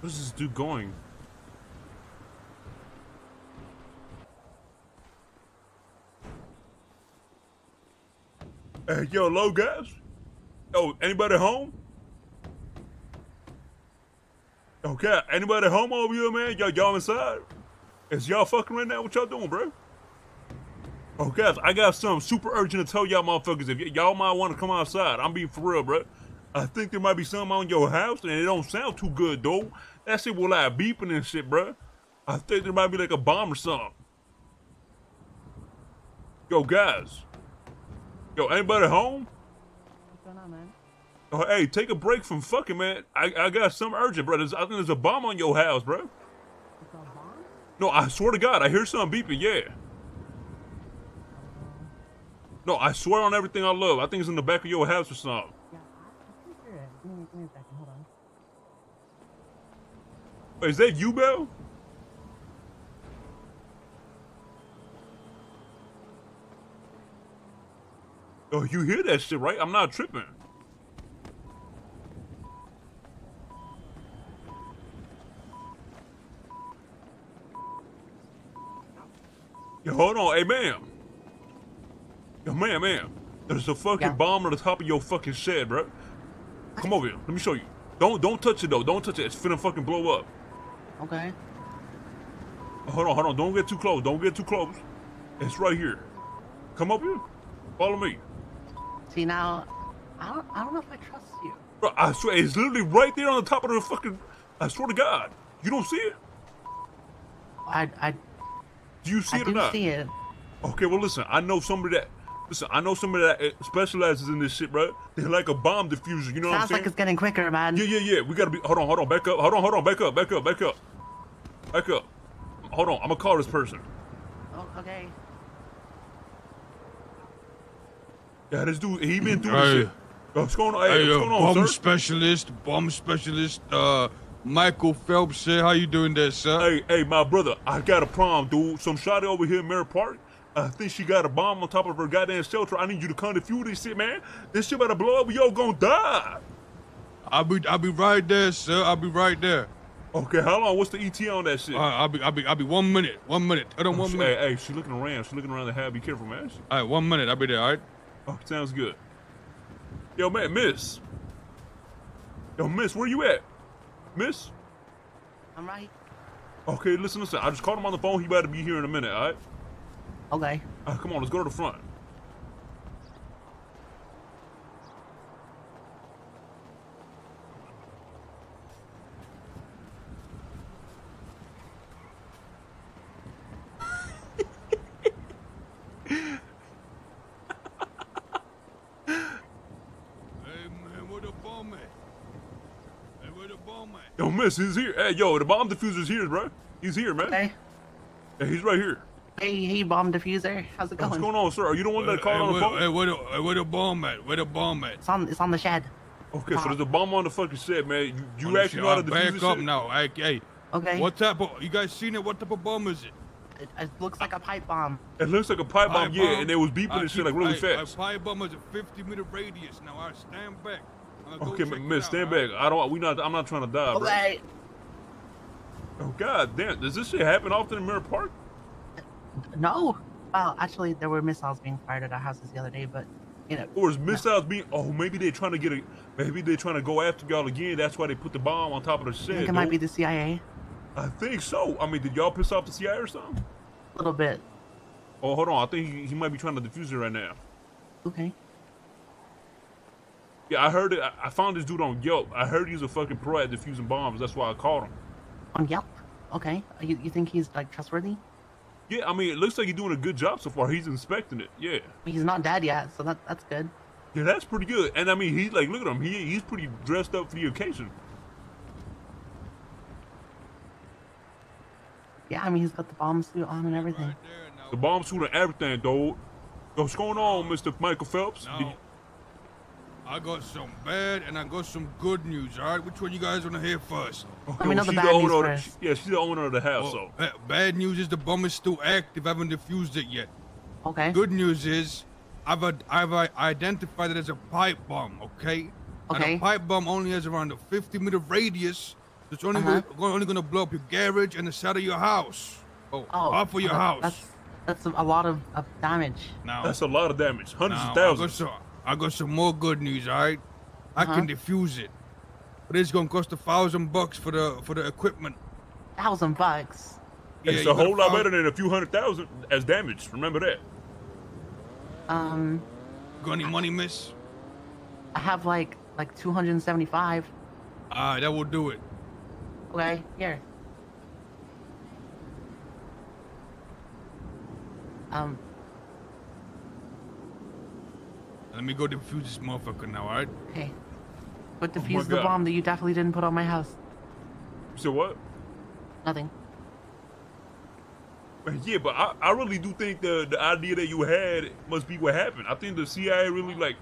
Where's this dude going? Hey, yo, low gas? Yo, anybody home? Okay, anybody home over here, man? Y'all, y'all inside? Is y'all fucking right now? What y'all doing, bro? Oh, guys, I got something super urgent to tell y'all motherfuckers. If y'all might want to come outside, I'm being for real, bro. I think there might be something on your house, and it don't sound too good, though. That shit will like beeping and shit, bro. I think there might be like a bomb or something. Yo, guys. Yo, anybody home? What's going on, man? Oh, hey, take a break from fucking, man. I, I got some urgent, bro. There's, I think there's a bomb on your house, bro. It's a bomb? No, I swear to God, I hear something beeping, yeah. Oh. No, I swear on everything I love. I think it's in the back of your house or something. Yeah, I, I can hear it. Give me, give me a second. Hold on. Wait, is that you, Bell? Oh, you hear that shit, right? I'm not tripping. Yo, hold on. Hey, ma'am. Yo, ma'am, ma'am. There's a fucking Yeah. bomb on the top of your fucking shed, bro. Come over here. Let me show you. Don't don't touch it though. Don't touch it. It's finna fucking blow up. Okay. Hold on, hold on. Don't get too close. Don't get too close. It's right here. Come up here. Follow me. See now, I don't, I don't know if I trust you. Bro, I swear, it's literally right there on the top of the fucking. I swear to God. You don't see it? I, I, Do you see I it or not? I do see it. Okay, well, listen. I know somebody that. Listen, I know somebody that uh, specializes in this shit, bro. They're like a bomb diffuser. You know what I'm saying? Sounds saying? like it's getting quicker, man. Yeah, yeah, yeah. We gotta be. Hold on, hold on. Back up. Hold on, hold on. Back up. Back up. Back up. Back up. Hold on. I'm gonna call this person. Oh, okay. Yeah, this dude. He been through Hey. this shit. What's going on? Hey, Hey, what's uh, going on, bomb sir? specialist, bomb specialist, uh, Michael Phelps here. How you doing there, sir? Hey, hey, my brother, I got a problem, dude. Some shot over here in Mirror Park. I think she got a bomb on top of her goddamn shelter. I need you to come defuse this shit, man. This shit about to blow up. We all gonna die. I'll be, I'll be right there, sir. I'll be right there. Okay, how long? What's the ET on that shit? Uh, I'll be, I'll be, I'll be one minute, one minute. Hold on, one hey, minute. hey, she looking around. She looking around the house. Be careful, man. All right, one minute. I'll be there. All right. Oh, sounds good. Yo, man, Miss. Yo, Miss, where you at? Miss? I'm right. Okay, listen, listen. I just called him on the phone. He better be here in a minute, all right? Okay. Uh, come on, let's go to the front. Hey man, where the bomb at? Hey, where the bomb at? Yo, Miss, he's here. Hey, yo, the bomb diffuser's here, bro. He's here, man. Okay. Yeah, he's right here. Hey, hey, bomb diffuser. How's it going? What's going? going on, sir? Are you the one that Hey, called on the where, phone? hey, where the, where the bomb at? Where the bomb at? It's on, it's on the shed. Okay, so uh, there's a bomb on the fucking shed, man. You, you actually shit. know how to All defuse right, Back up shit? now. Hey, hey, Okay. what type of? You guys seen it? What type of bomb is it? It, it looks like a pipe bomb. It looks like a pipe bomb, Pipe yeah, and it was beeping I and shit like really I- fast. A pipe bomb is a 50 meter radius. Now I stand back. I'm gonna go Okay, check it miss, stand all right? back. I don't. We not. I'm not trying to die, bro. Okay. Oh god damn! Does this shit happen often in Mirror Park? No. Well, actually, there were missiles being fired at our houses the other day, but you know, Or is missiles being? Oh, maybe they're trying to get a. Maybe they're trying to go after y'all again. That's why they put the bomb on top of the I think it might be the CIA. I think so. I mean, did y'all piss off the CIA or something? A little bit. Oh, hold on. I think he, he might be trying to defuse it right now. Okay. Yeah, I heard it. I, I found this dude on Yelp. I heard he's a fucking pro at defusing bombs. That's why I called him. On Yelp. Okay. You, you think he's like trustworthy? Yeah, I mean, it looks like he's doing a good job so far. He's inspecting it. Yeah. He's not dead yet, so that that's good. Yeah, that's pretty good. And I mean, he's like, look at him. He he's pretty dressed up for the occasion. Yeah, I mean he's got the bomb suit on and everything. Right there now. The bomb suit and everything, dude. What's going on, Mr. Michael Phelps? Did Now, I got some bad and I got some good news. All right, which one you guys want to hear first? okay, Let me know the she's bad news owner of the- first. yeah, she's the owner of the house, Well, so. ba- bad news is the bomb is still active. I haven't defused it yet. Okay. Good news is I've ad- I've uh, identified it as a pipe bomb. Okay. Okay. And a pipe bomb only has around a 50 meter radius, It's only Uh-huh. go- only gonna blow up your garage and the side of your house. Oh, Oh, half of your that- house. That's that's a lot of, of damage. now, That's a lot of damage. Hundreds now, of thousands. I got, some, I got some more good news. All right, I Uh-huh. can defuse it, but it's gonna cost a thousand bucks for the for the equipment. Thousand bucks. it's a whole lot thou- better than a few hundred thousand as damage. Remember that. Um, Got any money, miss? I have like like 275. Ah, that will do it. Okay, here. Um, Let me go defuse this motherfucker now. All right. hey. But Oh defuse the God. bomb that you definitely didn't put on my house. So what? Nothing. Uh, yeah, but I, I really do think the the idea that you had must be what happened. I think the CIA really like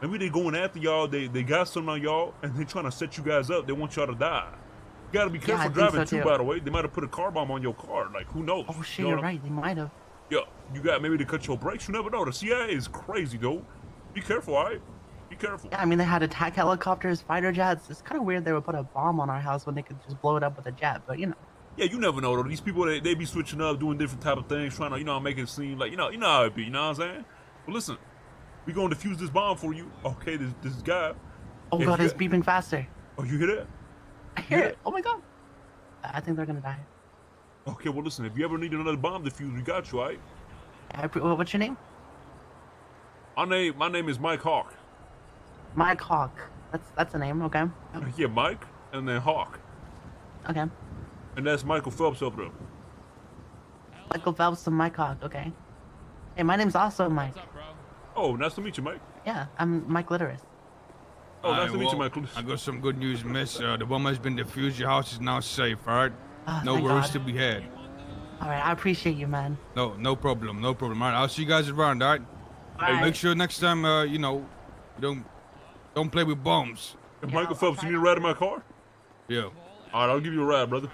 maybe they're going after y'all. They they got something on y'all and they're trying to set you guys up. They want y'all to die. You gotta be careful think driving so, too. By the way, they might have put a car bomb on your car. Like who knows? Oh shit, You know you're right. They might have. Yeah, you got maybe to cut your brakes. You never know. The CIA is crazy, though. Be careful, all right? Be careful. Yeah, I mean they had attack helicopters, fighter jets. It's kind of weird they would put a bomb on our house when they could just blow it up with a jet. But you know, Yeah, you never know though. These people they, they be switching up, doing different type of things, trying to you know make it seem like you know you know how it be. You know what I'm saying? But listen, we gonna defuse this bomb for you. Okay, this this guy. oh god, it's beeping faster. Oh, you hear that? I hear Yeah. it. Oh my god. I think they're gonna die. Okay, well listen, if you ever need another bomb defused, we got you, all right? Uh, I pre- what's your name? My name my name is Mike Hawk. Mike Hawk. That's that's a name. Okay. Yeah, Mike, and then Hawk, Okay. and that's Michael Phelps over there. Michael Phelps and Mike Hawk. Okay. Hey, my name's also Mike. Oh, nice to meet you, Mike. Yeah, I'm Mike Litteris. Oh, nice Alright, to meet you, well, Michael. I got some good news, miss. Uh, the bomb has been defused. Your house is now safe. All right. Ah, no thank worries God. to be had. All right, I appreciate you, man. No, no problem. No problem. All right. I'll see you guys around. All right. All right. Make sure next time, uh, you know, you don't don't play with bombs. And Yeah, Michael Phelps, try you need a ride in my car? Yeah. All right, I'll give you a ride, brother.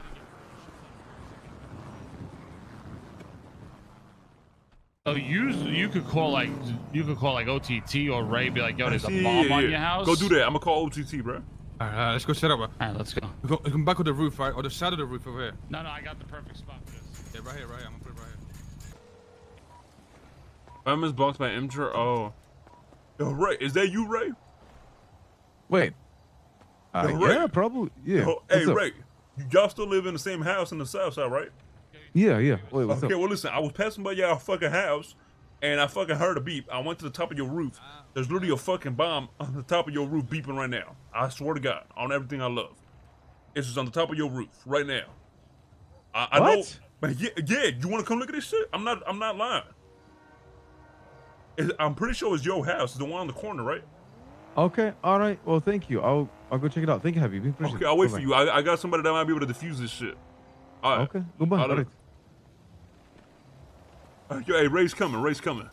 So you you could call like you could call like OTT or Ray, be like, yo, there's a Yeah, bomb yeah, on yeah. your house. Go do that. I'm gonna call OTT, bro. All right. uh, let's go set up. Uh, All right, let's go. go, come back on the roof, right? Or the side of the roof over here. No, no, I got the perfect spot for this. Yeah, right here, right here. I'm gonna put it right here. I'm is blocked by Imgur. Oh. Yo, Ray, is that you, Ray? Wait. Uh, Yo, Ray. yeah, probably. Yeah. Yo, hey, What's up? Ray. You, y'all still live in the same house in the south side, right? Yeah, yeah. Wait, what's okay, up? well, listen, I was passing by y'all fucking house, and I fucking heard a beep. I went to the top of your roof. There's literally a fucking bomb on the top of your roof beeping right now. I swear to God, on everything I love. It's just on the top of your roof right now. I, I know. What? But yeah, yeah. You want to come look at this shit? I'm not. I'm not lying. I'm pretty sure it's your house. It's the one on the corner, right? Okay, all right. Well, thank you. I'll I'll go check it out. Thank you, Habib. Appreciate Okay. I'll wait for Bye-bye. you. I, I got somebody that might be able to defuse this shit. All right. Okay, goodbye. All All right. right. Uh, yo, hey, Ray's coming. Ray's coming.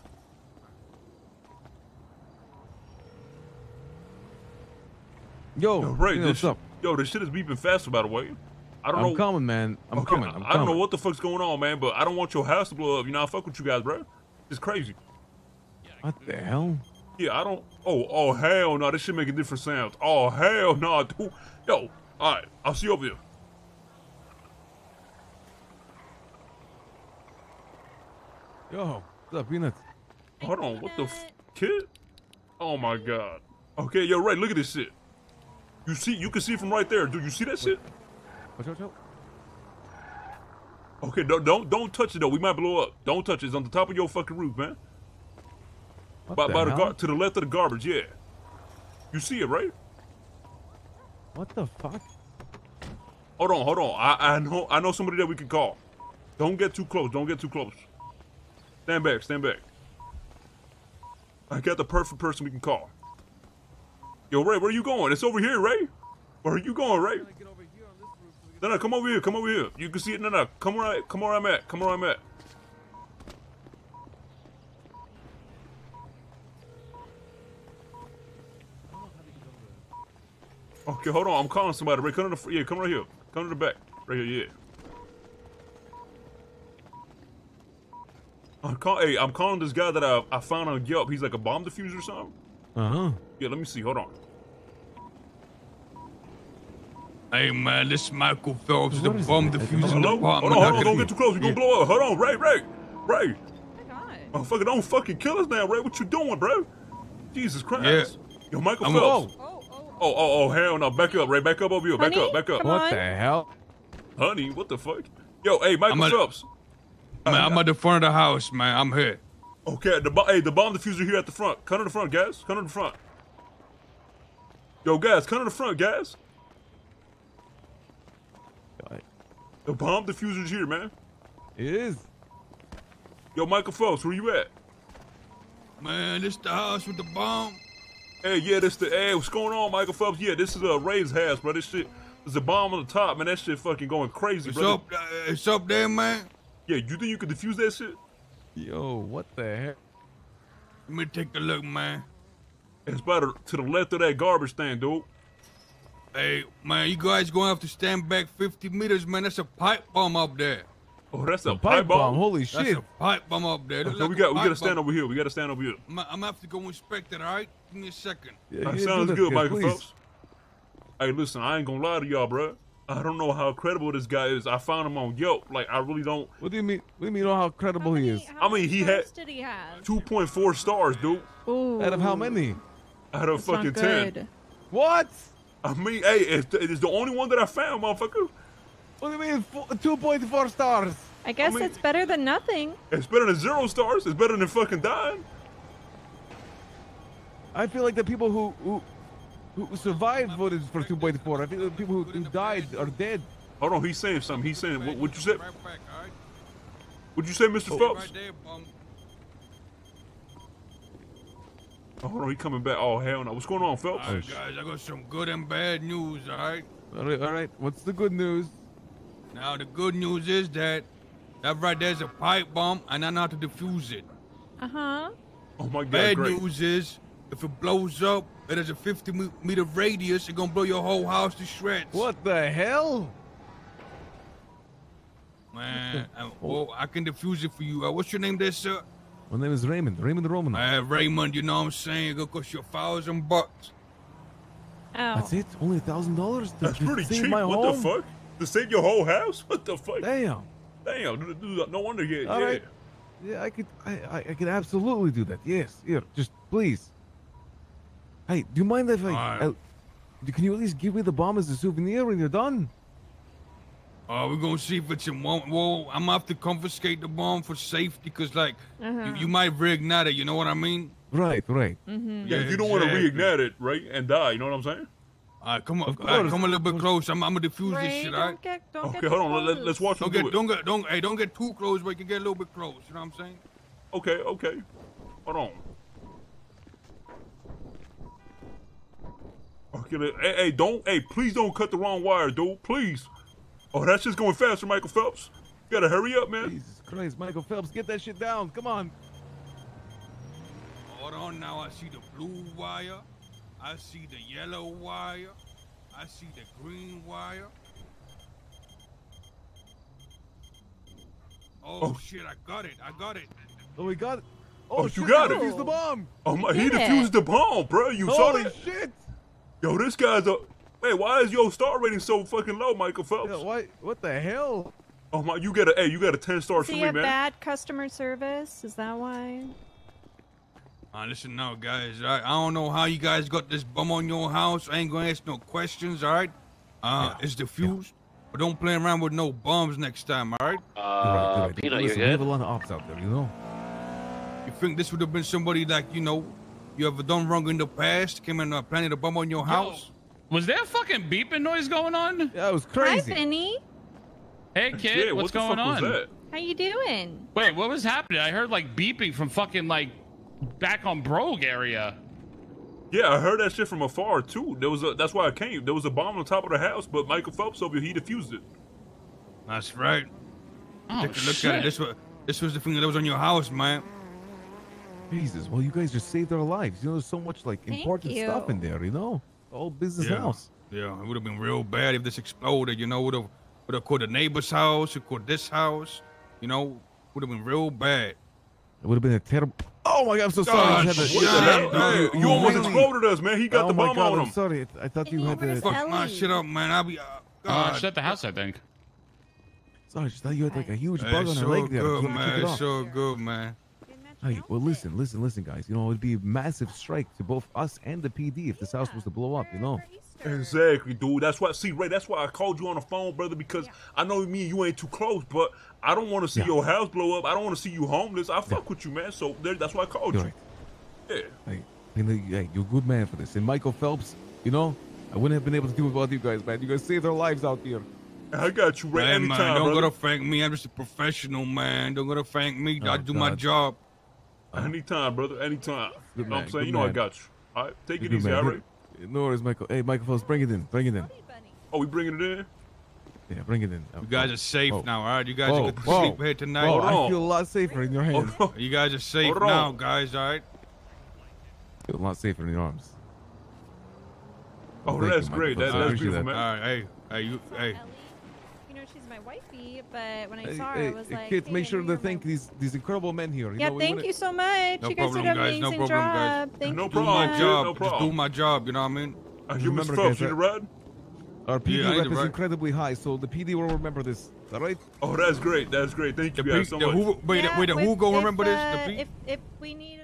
Yo, Yo, Ray, this, what's up? yo, this shit is beeping faster, by the way. I don't know. I'm coming, man. I'm okay, coming. I'm I don't know what the fuck's going on, man, but I don't want your house to blow up. You know, I fuck with you guys, bro. It's crazy. What the hell? Yeah, I don't. Oh, oh, hell no. This shit making different sounds. Oh, hell no, dude. Yo, all right. I'll see you over here. Yo, what's up, Peanut? Hold on. What the f- kid? Oh my god. Okay, yo, right, look at this shit. You see, you can see from right there. Do you see that shit? Watch out, watch out. Okay, don't don't don't touch it though. We might blow up. Don't touch it. It's on the top of your fucking roof, man. What By, the by the hell? gar- to the left of the garbage, yeah. You see it, right? What the fuck? Hold on, hold on. I, I know I know somebody that we can call. Don't get too close. Don't get too close. Stand back. Stand back. I got the perfect person we can call. Yo, Ray, where are you going? It's over here, Ray. Where are you going, Ray? No, no, come over here. Come over here. You can see it. No, no, come where I, come where I'm at. Come where I'm at. Okay, hold on. I'm calling somebody. Ray, come to the yeah, come right here. Come to the back. Right here, yeah. I'm call- hey, I'm calling this guy that I, I found on Yelp. He's like a bomb diffuser or something. Uh huh. Yeah, let me see. Hold on. Hey man, this is Michael Phelps, the bomb it? diffusing Hello? Hold on, hold I on, can- don't get too close. You're gonna blow up. Hold on, Ray, Ray, Ray. Oh my god. Motherfucker, don't fucking kill us now, Ray. What you doing, bro? Jesus Christ. Yeah. Yo, Michael I'm- Phelps. Oh, oh, oh. Hell no. Back up, Ray. Back up over here. Back Honey, up, back up. What on. the hell? Honey, what the fuck? Yo, hey, Michael I'm a- Phelps. Man, I'm at the front of the house, man. I'm here. Okay, the bo- hey, the bomb diffuser here at the front. Come to the front, guys. Come to the front. Yo, guys, come to the front, guys. God, The bomb diffuser's here, man. It is. Yo, Michael Phelps, where you at? Man, this the house with the bomb. Hey, yeah, this the hey, what's going on, Michael Phelps? Yeah, this is a uh, Ray's house, bro. This shit, there's a bomb on the top, man. That shit fucking going crazy, It's bro. up, uh, it's up there, man. Yeah, you think you can defuse that shit? Yo, what the heck? Let me take a look, man. It's about to, to the left of that garbage stand, dude. Hey, man, you guys gonna have to stand back 50 meters, man. That's a pipe bomb up there. Oh, that's a A pipe bomb. Holy That's shit. a pipe bomb up there. Look So we got we gotta stand bomb. over here. We gotta stand over here. I'm, I'm gonna have to go inspect it, all right? Give me a second. Yeah, That yeah, do sounds that, good, guys, Michael please. Phelps. Hey, listen, I ain't gonna lie to y'all, bro. I don't know how credible this guy is. I found him on Yelp. Like, I really don't. What do you mean? What do you mean? You know how credible How he is? how I mean, he had did he have? 2.4 stars, dude. Ooh. Out of how many? Out of That's not fucking 10. What? I mean, hey, it's, it's the only one that I found, motherfucker. What do you mean? 2.4 stars. I guess mean- it's better than nothing. It's better than zero stars. It's better than fucking dying. I feel like the people who who, who survived voted for 2.4. I feel like the people who, who died are dead. Hold on, he's saying something. He's saying, what, what you say? Right back, all right? What you say, Mr. Right Phelps? there, bum. Oh, hold on, he coming back. Oh, hell no. What's going on, Phelps? All right, guys, I got some good and bad news, all right? All right, all right. What's the good news? Now, the good news is that that right there's a pipe bomb, and I know how to defuse it. Uh huh. Oh, my God, Bad great. news is, if it blows up, it has a 50-meter radius, it's gonna blow your whole house to shreds. What the hell? Man, uh, well, I can defuse it for you. Uh, what's your name there, sir? My name is Raymond. Raymond Roman. Uh, Raymond, you know what I'm saying? It's gonna cost you a thousand bucks. Oh. That's it? Only a thousand dollars? That's pretty save cheap. My What home? the fuck? To save your whole house? What the fuck? Damn. Damn, dude, dude, no wonder. Yeah, All yeah. right. Yeah, I could. I, I, I could absolutely do that. Yes. Here, just please. Hey, do you mind if I? Alright. I- can you at least give me the bomb as a souvenir when you're done? Uh, we're gonna see if it's in one. Well, I'm gonna have to confiscate the bomb for safety, because, like, Uh-huh. you, you might reignite it, you know what I mean? Right. Right. Mm-hmm. Yeah, if you don't want to reignite it, right, and die. You know what I'm saying? All right, come on, Of all right, course. come a little bit close. I'm, I'm gonna defuse this shit, all right? get, Okay, get hold on. let, let's watch him Don't do get, it. don't get, don't, hey, don't get too close, but you can get a little bit close. You know what I'm saying? Okay, okay. Hold on. Okay, let- hey, hey, don't, hey, please don't cut the wrong wire, dude. Please. Oh, that's just going faster, Michael Phelps. You gotta hurry up, man. Jesus Christ, Michael Phelps, get that shit down. Come on. Hold on now. I see the blue wire. I see the yellow wire. I see the green wire. Oh, Oh. shit! I got it. I got it. Oh, we got it. Oh, Oh, you got we it. defused the bomb. Oh my, he did defused the bomb, bro. You saw Holy that? shit. Yo, this guy's a. Wait, why is your star rating so fucking low, Michael Phelps? Yeah, why? What the hell? Oh my, you got a, hey, you got a ten stars So for you me, man. bad customer service? Is that why? Uh, listen now, guys. all right? I don't know how you guys got this bum on your house. I ain't gonna ask no questions, all right? Uh, it's diffused. But don't play around with no bombs next time, all right? You're right, you're Uh, right. Peanut, Listen, you're We have a lot of ops out there, you know. You think this would have been somebody like, you know, you ever done wrong in the past, came and uh, planted a bomb on your house? Was there a fucking beeping noise going on? Yeah, it was Hi, crazy. Vinny. Hey kid, Yeah, what's what going on? How you doing? Wait, what was happening? I heard like beeping from fucking like back on Brogue area. Yeah, I heard that shit from afar too. There was a, that's why I came. There was a bomb on top of the house, but Michael Phelps over here, he defused it. That's right. Oh Take a look shit! at it. This was, this was the thing that was on your house, man. Jesus, well, you guys just saved our lives. You know, there's so much like Thank important stuff in there. You know, all business Yeah. house. Yeah, it would have been real bad if this exploded. You know, would have would have caught the neighbor's house, it caught this house. You know, would have been real bad. It would have been a terrible. Oh my god, I'm so sorry. God, I had to- shit. What the hell? Yeah, Hey, you almost really- exploded us, man. He got oh the my bomb god, on I'm him. sorry. I thought you had to. Fuck my Ellie. shit up, man. I'll be. Uh, Uh, shut the house, I think. Sorry, I just thought you had like a huge Hey, bug on so her leg there. good, Couldn't man. it off. So good, man. Hey, well, listen, listen, listen, guys. You know, it'd be a massive strike to both us and the PD if this house was to blow up. You know. Exactly, dude. That's why. See, Ray. That's why I called you on the phone, brother, because I know me and you ain't too close, but I don't want to see Yeah. your house blow up. I don't want to see you homeless. I fuck with you, man. So there, that's why I called You're you. right. Yeah. Hey, you know, hey, you're a good man for this. And Michael Phelps, you know, I wouldn't have been able to do it without you guys, man. You guys saved our lives out here. I got you, Ray. Hey, Anytime, man, don't brother. gotta thank me. I'm just a professional, man. Don't gotta thank me. Oh, I Oh, do my God. job. Anytime, brother. Anytime. Good you know what I'm saying? good You know I got you. All right, take it Good easy, man. all Good- right? No worries, Michael. Hey, Michael Phelps, bring it in. Bring it in. Oh, we bringing it in? Yeah, bring it in. You guys are safe Whoa. now, all right? You guys Whoa, are good to whoa. sleep here tonight. Oh, I feel a lot safer in your hands. Oh, You guys are safe Hold now, guys, all right? feel a lot safer in your arms. oh Thank that's you, great. That, that's appreciate beautiful, that. man. All right, hey, hey, you, hey. You know, she's my wifey, but when I Hey, saw her, hey, I was like, kids, hey, make sure know to thank my- these these incredible men here. You Yeah, know, thank wouldn't- you so much. No you guys problem, did an guys. No amazing problem, guys. job. Thank No you Do so problem, my much. job. No Just do my job, you know what I mean? Uh, you, Mr. Remember, Phelps, guys, you the red? Our PD Yeah, rep is write- incredibly high, so the PD will remember this. All right? Oh, that's great. That's great. Thank you guys pe- so the much. who, wait, Yeah, wait, the who gonna remember this? uh, The pe- if if we need